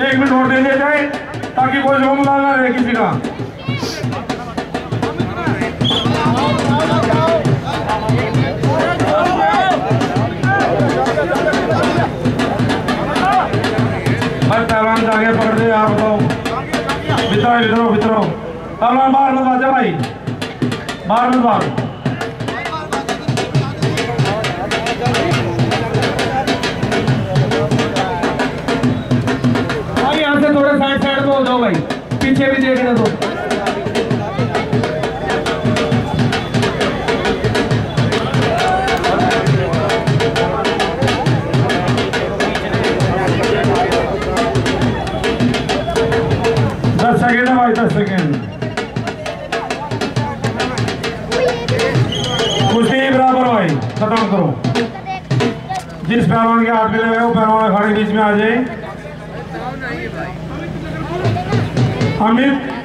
एक मिनट और दे दिया जाए, ताकि कोई जुमला ना रहे किसी का। पहलवान से आगे पकड़ दे आप बताओ। भीतर भीतर भीतर पहलवान बाहर मत बाजा भाई। बाहर मत बाहर थोड़े साइड साइड में हो जाओ भाई। पीछे भी देखने दो। करो। जिस पहलवान के हाथ में लगे वो पहलवान अखाड़े के बीच में आ जाए। Amit